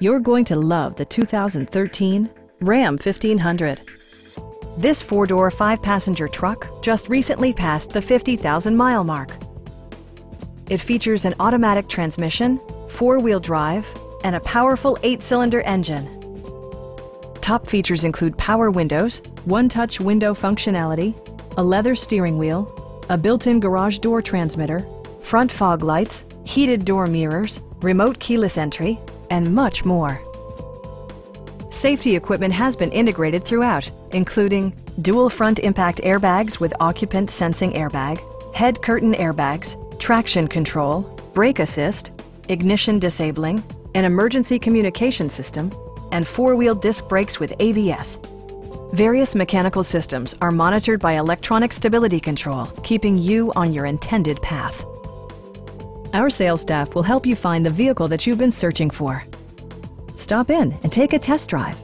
You're going to love the 2013 Ram 1500. This four-door, five-passenger truck just recently passed the 50,000-mile mark. It features an automatic transmission, four-wheel drive, and a powerful eight-cylinder engine. Top features include power windows, one-touch window functionality, a leather steering wheel, a built-in garage door transmitter, front fog lights, heated door mirrors, remote keyless entry, and much more. Safety equipment has been integrated throughout, including dual front impact airbags with occupant sensing airbag, head curtain airbags, traction control, brake assist, ignition disabling, an emergency communication system, and four-wheel disc brakes with ABS. Various mechanical systems are monitored by electronic stability control, keeping you on your intended path. Our sales staff will help you find the vehicle that you've been searching for. Stop in and take a test drive.